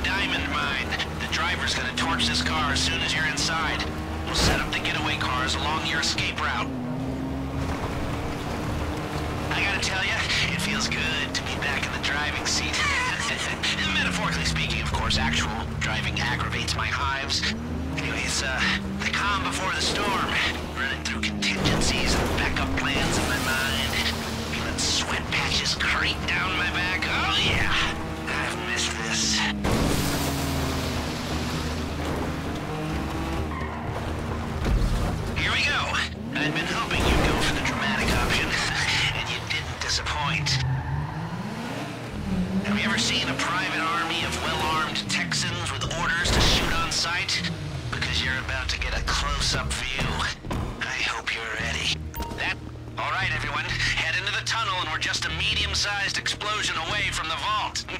the diamond mine. The driver's gonna torch this car as soon as you're inside. We'll set up the getaway cars along your escape route. I gotta tell you, it feels good to be back in the driving seat. Metaphorically speaking, of course, actual driving aggravates my hives. Anyways, uh, the calm before the storm. Running through contingencies and backup plans in my mind. Feeling sweat patches creep down my back. Oh yeah, I'd been hoping you'd go for the dramatic option, and you didn't disappoint. Have you ever seen a private army of well-armed Texans with orders to shoot on sight? Because you're about to get a close-up view. I hope you're ready. That... All right, everyone. Head into the tunnel and we're just a medium-sized explosion away from the vault.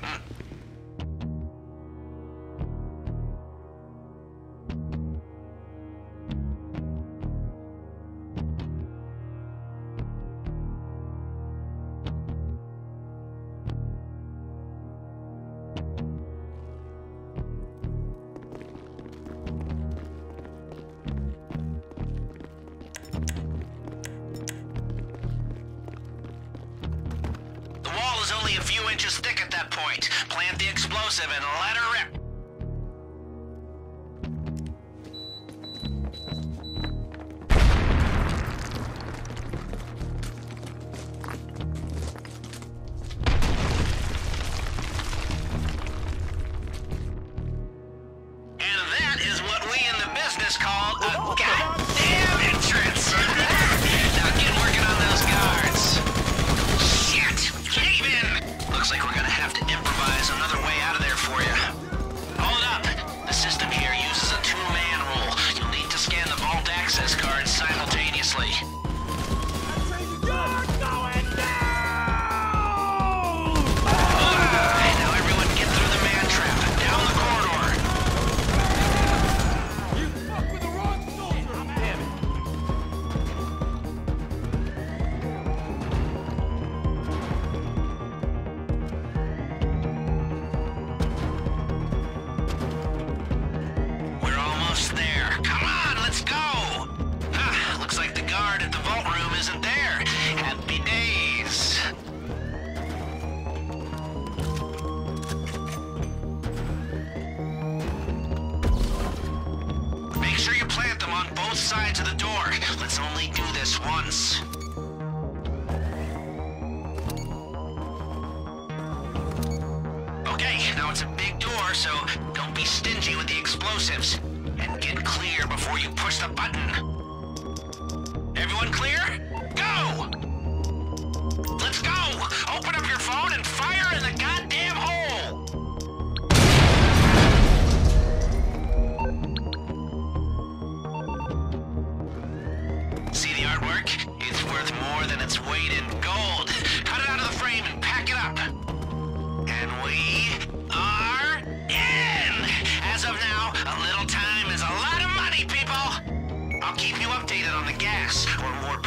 Okay, now it's a big door, so don't be stingy with the explosives. And get clear before you push the button. Everyone clear? Go! Let's go! Open up your phone and fire in the goddamn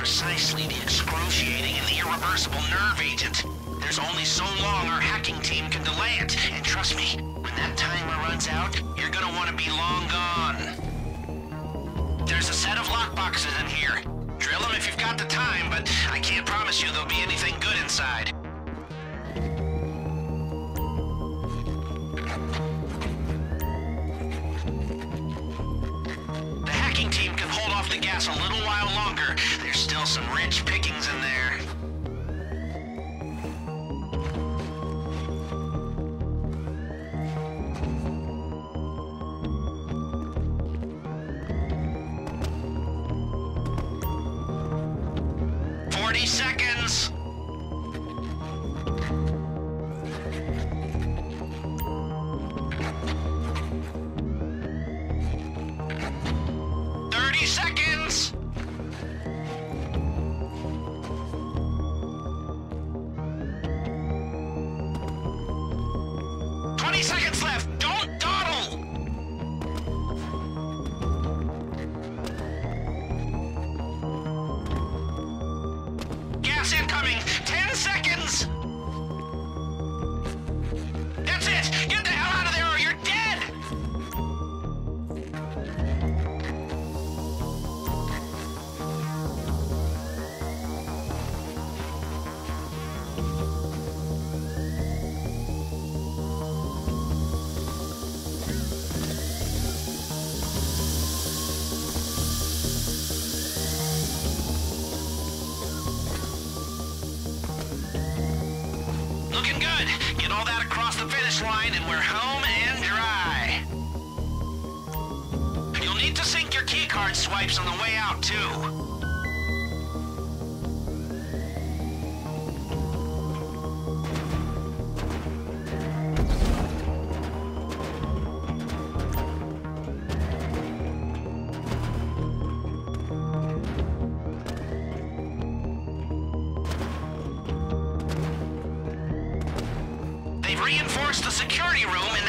precisely, the excruciating and irreversible nerve agent. There's only so long our hacking team can delay it, and trust me, when that timer runs out, you're gonna want to be long gone. There's a set of lockboxes in here. Drill them if you've got the time, but I can't promise you there'll be anything good inside. The hacking team can hold off the gas a little seconds. finish line and we're home and dry. You'll need to sync your keycard swipes on the way out, too. towards the security room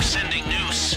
They're sending NOOSE.